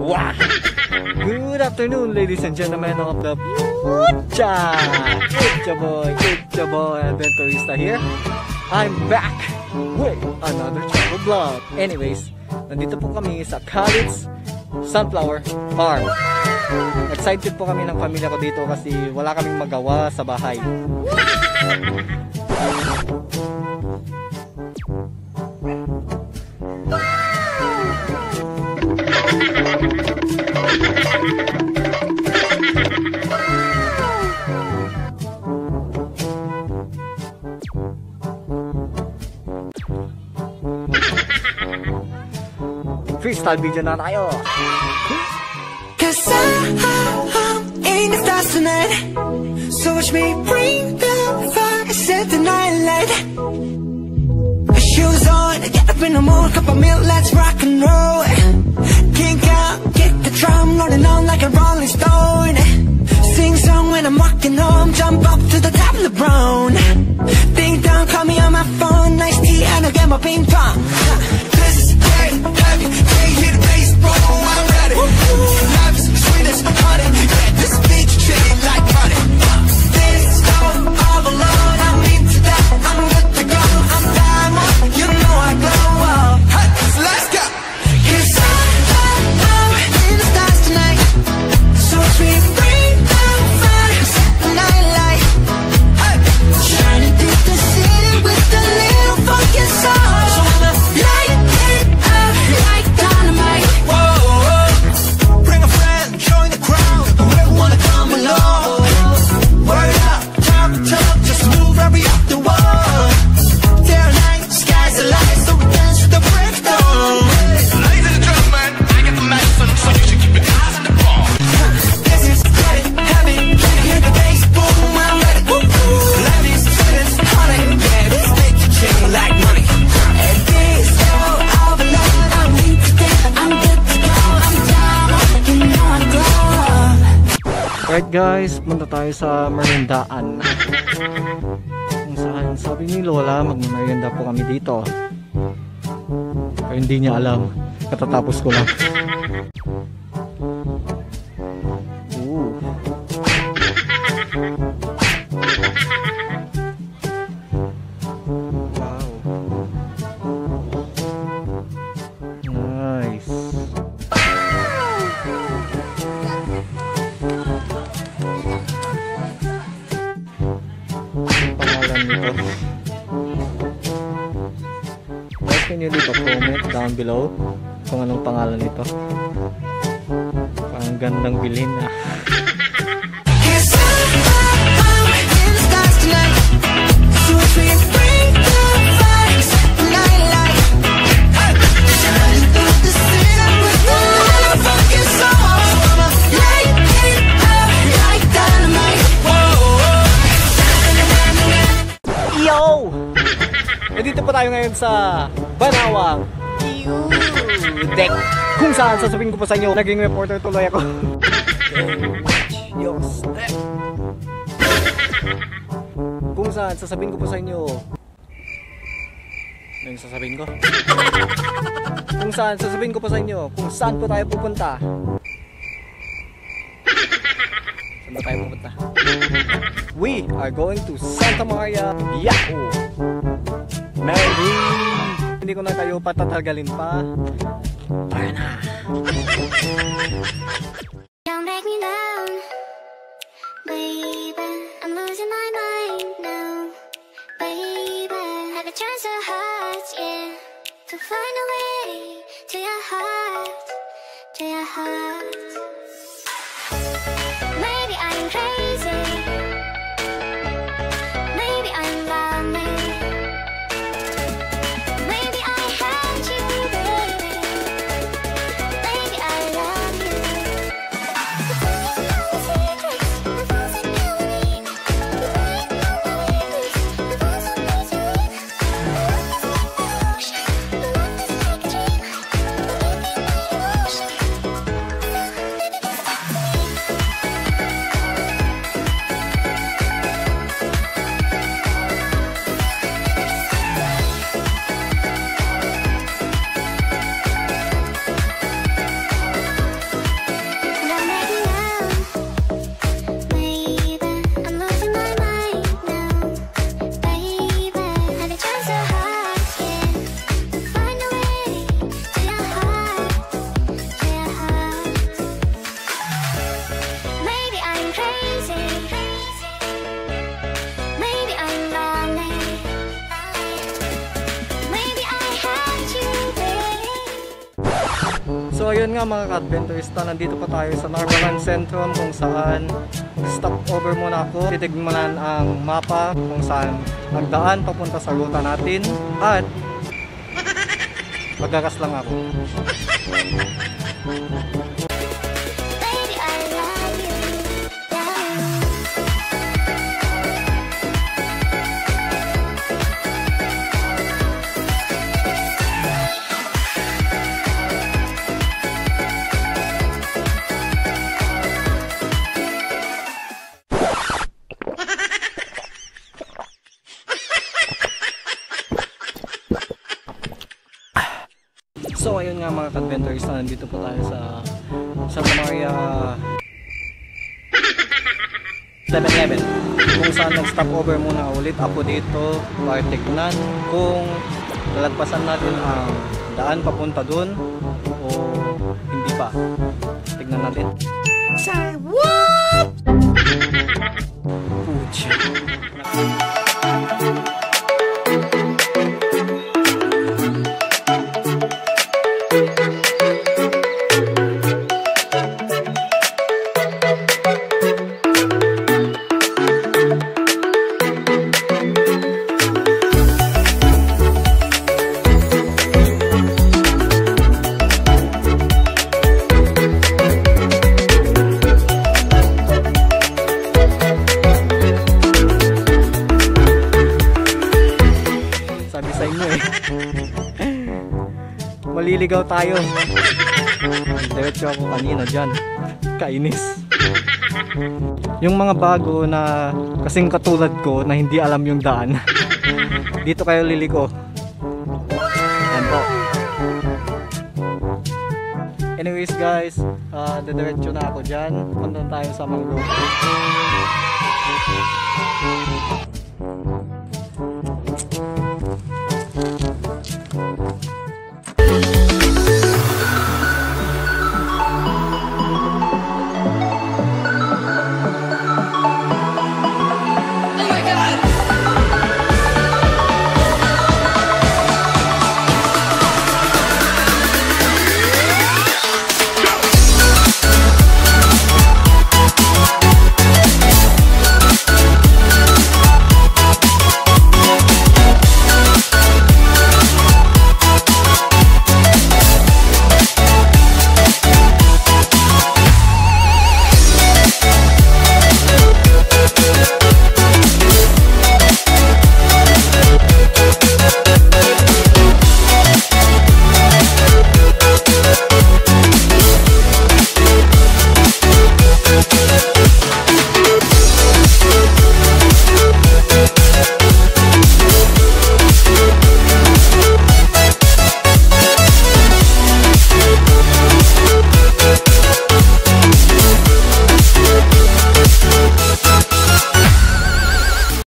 Wow! Good afternoon, ladies and gentlemen of the! It's your boy, your boy, Adventurista here. I'm back with another travel vlog. Anyways, nandito po kami sa College Sunflower Farm. Excited po kami ng pamilya ko dito kasi wala kaming magawa sa bahay. Freestyle video na tayo. Cause I'm in the stars tonight. So watch me bring the fire, set the night light. Shoes on, get up in the mood, cup of milk, let's rock and roll drum, rolling on like a rolling stone. Sing song when I'm walking home, jump up to the top of the brown Ding dong, call me on my phone, nice tea and I'll get my ping pong Alright guys, punta tayo sa merendaan. Kung saan sabi ni Lola, magmerienda po kami dito. Pero hindi niya alam. Katatapos ko lang. Comment down below kung anong pangalan nito? Parang gandang bilhin ah. Yo! Nandito po tayo ngayon sa Banawang Deck Kung saan sasabihin ko po sa inyo Naging reporter tuloy ako Kung saan sasabihin ko po sa inyo Ano sasabihin ko? Kung saan sasabihin ko po sa inyo Kung saan po tayo pupunta Saan ba tayo pupunta? We are going to Santa Maria, Yahoo! Mary! Hindi ko na kayo patatagalin pa. Na! Don't make me down, baby. I'm losing my mind now, baby. Never tried so hard, yeah, to find a way to your heart, to your heart. Maybe I'm crazy, So nga mga ka-adventurista, nandito pa tayo sa Narvalan Centrum kung saan stop over muna ako. Titigmanan ang mapa kung saan nagdaan papunta sa ruta natin at magagas lang ako. So ayun nga mga ka-adventurista, nandito po tayo sa Santa Maria 7-Eleven kung saan nag-stop over muna ulit ako dito para tignan kung lalagpasan natin ang daan papunta dun o hindi pa. Tignan natin. Say what? Pucha. Maliligaw tayo. Diretso ako kanina dyan. Kainis. Yung mga bago na kasing katulad ko na hindi alam yung daan. Dito kayo liliko. Yan po. Anyways guys, uh, diretso na ako dyan. Punta tayo sa Mangrove.